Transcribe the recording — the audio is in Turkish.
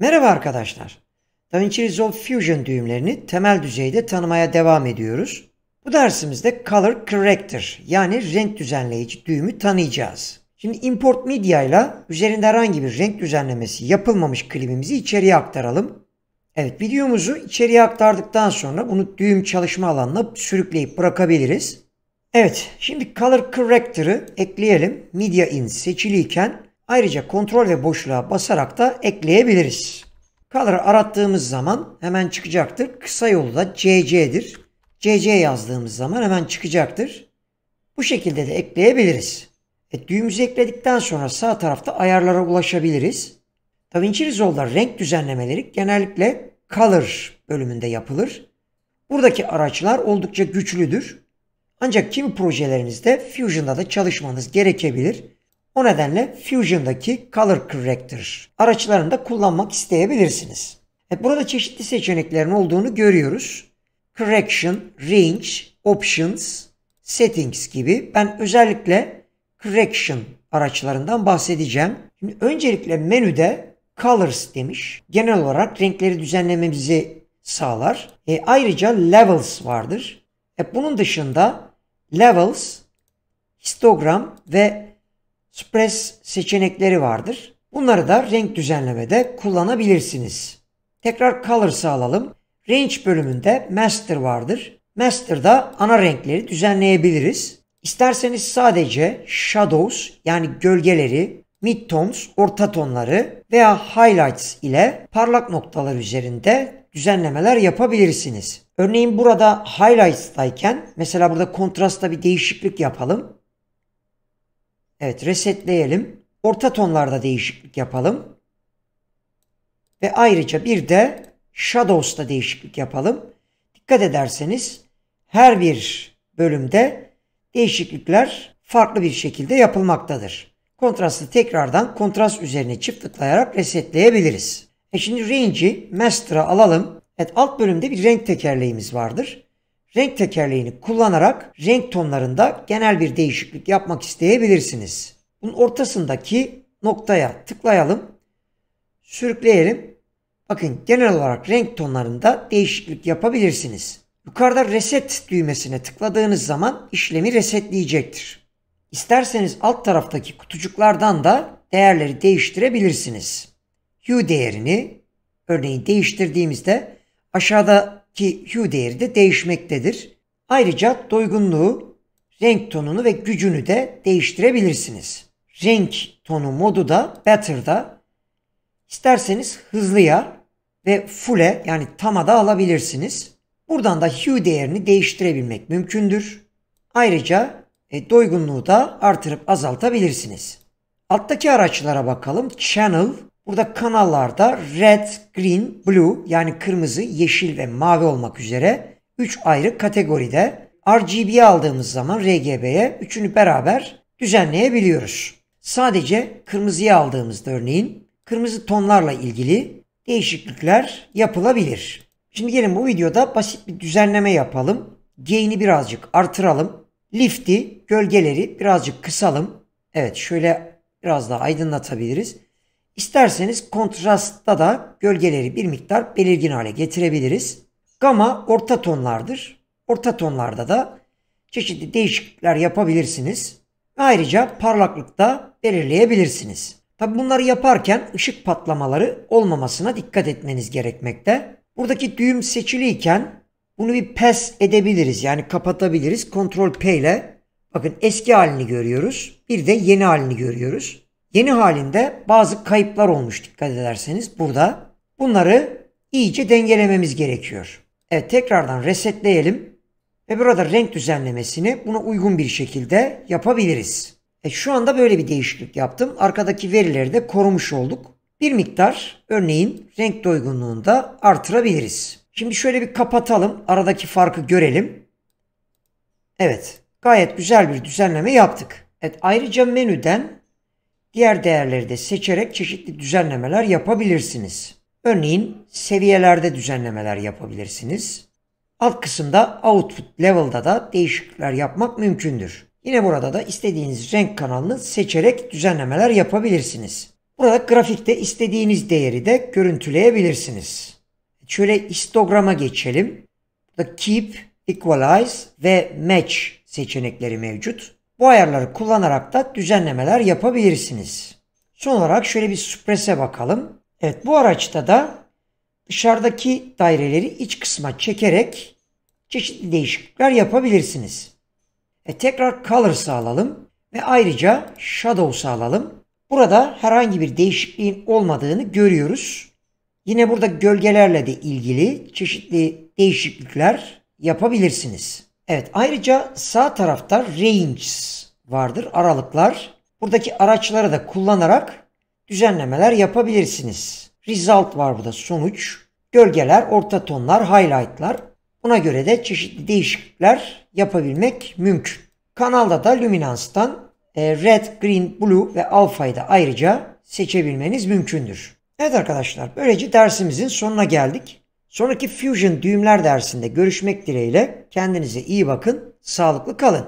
Merhaba arkadaşlar. DaVinci Resolve Fusion düğümlerini temel düzeyde tanımaya devam ediyoruz. Bu dersimizde Color Corrector yani renk düzenleyici düğümü tanıyacağız. Şimdi import media ile üzerinde herhangi bir renk düzenlemesi yapılmamış klibimizi içeriye aktaralım. Evet videomuzu içeriye aktardıktan sonra bunu düğüm çalışma alanına sürükleyip bırakabiliriz. Evet şimdi Color Corrector'ı ekleyelim. Media in seçiliyken ayrıca kontrol ve boşluğa basarak da ekleyebiliriz. Color arattığımız zaman hemen çıkacaktır. Kısa yolu da CC'dir. CC yazdığımız zaman hemen çıkacaktır. Bu şekilde de ekleyebiliriz. E, düğümümüzü ekledikten sonra sağ tarafta ayarlara ulaşabiliriz. DaVinci Resolve'da renk düzenlemeleri genellikle Color bölümünde yapılır. Buradaki araçlar oldukça güçlüdür. Ancak kimi projelerinizde Fusion'da da çalışmanız gerekebilir. O nedenle Fusion'daki Color Corrector araçlarını da kullanmak isteyebilirsiniz. Evet, burada çeşitli seçeneklerin olduğunu görüyoruz. Correction, Range, Options, Settings gibi. Ben özellikle Correction araçlarından bahsedeceğim. Şimdi öncelikle menüde Colors demiş. Genel olarak renkleri düzenlememizi sağlar. E, ayrıca Levels vardır. E, bunun dışında Levels, Histogram ve Express seçenekleri vardır. Bunları da renk düzenlemede kullanabilirsiniz. Tekrar Colors'ı alalım. Range bölümünde Master vardır. Master'da ana renkleri düzenleyebiliriz. İsterseniz sadece Shadows yani gölgeleri, Midtones, orta tonları veya Highlights ile parlak noktalar üzerinde düzenlemeler yapabilirsiniz. Örneğin burada Highlights'tayken mesela burada kontrastta bir değişiklik yapalım. Evet resetleyelim. Orta tonlarda değişiklik yapalım. Ve ayrıca bir de Shadows'ta değişiklik yapalım. Dikkat ederseniz her bir bölümde değişiklikler farklı bir şekilde yapılmaktadır. Kontrastı tekrardan kontrast üzerine çift tıklayarak resetleyebiliriz. E şimdi Range'i Master'a alalım. Evet alt bölümde bir renk tekerleğimiz vardır renk tekerleğini kullanarak renk tonlarında genel bir değişiklik yapmak isteyebilirsiniz. Bunun ortasındaki noktaya tıklayalım. Sürükleyelim. Bakın genel olarak renk tonlarında değişiklik yapabilirsiniz. Yukarıda reset düğmesine tıkladığınız zaman işlemi resetleyecektir. İsterseniz alt taraftaki kutucuklardan da değerleri değiştirebilirsiniz. Hue değerini örneğin değiştirdiğimizde aşağıda ki hue değeri de değişmektedir. Ayrıca doygunluğu, renk tonunu ve gücünü de değiştirebilirsiniz. Renk tonu modu da Better'da isterseniz hızlıya ve full'e yani tama da alabilirsiniz. Buradan da hue değerini değiştirebilmek mümkündür. Ayrıca e, doygunluğu da artırıp azaltabilirsiniz. Alttaki araçlara bakalım. Channel Burada kanallarda red, green, blue yani kırmızı, yeşil ve mavi olmak üzere 3 ayrı kategoride RGB'ye aldığımız zaman RGB'ye üçünü beraber düzenleyebiliyoruz. Sadece kırmızıya aldığımızda örneğin kırmızı tonlarla ilgili değişiklikler yapılabilir. Şimdi gelin bu videoda basit bir düzenleme yapalım. Gain'i birazcık artıralım. Lift'i, gölgeleri birazcık kısalım. Evet şöyle biraz daha aydınlatabiliriz. İsterseniz kontrastta da gölgeleri bir miktar belirgin hale getirebiliriz. Gama orta tonlardır. Orta tonlarda da çeşitli değişiklikler yapabilirsiniz. Ayrıca parlaklıkta belirleyebilirsiniz. Tabi bunları yaparken ışık patlamaları olmamasına dikkat etmeniz gerekmekte. Buradaki düğüm seçiliyken bunu bir pes edebiliriz yani kapatabiliriz. Ctrl P ile bakın eski halini görüyoruz. Bir de yeni halini görüyoruz. Yeni halinde bazı kayıplar olmuş dikkat ederseniz burada. Bunları iyice dengelememiz gerekiyor. Evet tekrardan resetleyelim. Ve burada renk düzenlemesini buna uygun bir şekilde yapabiliriz. E şu anda böyle bir değişiklik yaptım. Arkadaki verileri de korumuş olduk. Bir miktar örneğin renk doygunluğunu da artırabiliriz. Şimdi şöyle bir kapatalım. Aradaki farkı görelim. Evet gayet güzel bir düzenleme yaptık. Evet ayrıca menüden Diğer değerleri de seçerek çeşitli düzenlemeler yapabilirsiniz. Örneğin seviyelerde düzenlemeler yapabilirsiniz. Alt kısımda Output Level'da da değişiklikler yapmak mümkündür. Yine burada da istediğiniz renk kanalını seçerek düzenlemeler yapabilirsiniz. Burada grafikte istediğiniz değeri de görüntüleyebilirsiniz. Şöyle histograma geçelim. Burada Keep, Equalize ve Match seçenekleri mevcut. Bu ayarları kullanarak da düzenlemeler yapabilirsiniz. Son olarak şöyle bir Suppress'e bakalım. Evet bu araçta da dışarıdaki daireleri iç kısma çekerek çeşitli değişiklikler yapabilirsiniz. E, tekrar Color sağlayalım ve ayrıca Shadow sağlayalım. Burada herhangi bir değişikliğin olmadığını görüyoruz. Yine burada gölgelerle de ilgili çeşitli değişiklikler yapabilirsiniz. Evet ayrıca sağ tarafta ranges vardır aralıklar. Buradaki araçları da kullanarak düzenlemeler yapabilirsiniz. Result var burada sonuç. Gölgeler, orta tonlar, highlightlar. Buna göre de çeşitli değişiklikler yapabilmek mümkün. Kanalda da Luminance'dan e, Red, Green, Blue ve Alpha'yı da ayrıca seçebilmeniz mümkündür. Evet arkadaşlar böylece dersimizin sonuna geldik. Sonraki Fusion düğümler dersinde görüşmek dileğiyle kendinize iyi bakın, sağlıklı kalın.